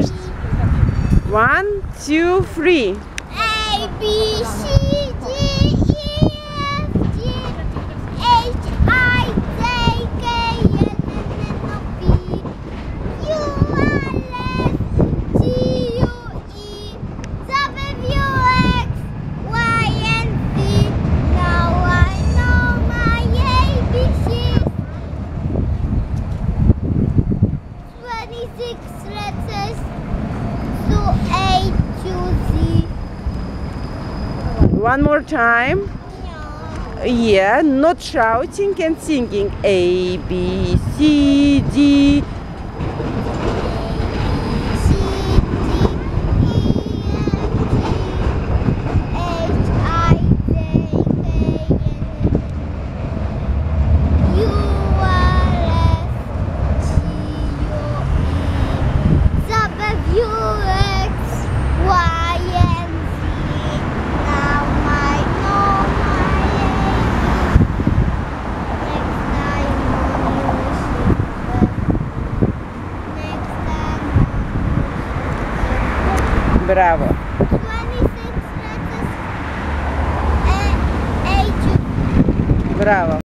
first. One, two, three. A, B, C, Twenty-six letters to A to Z. One more time. Yeah, not shouting and singing. A, B, C, D. Bravo. 26 letters A, A to Bravo.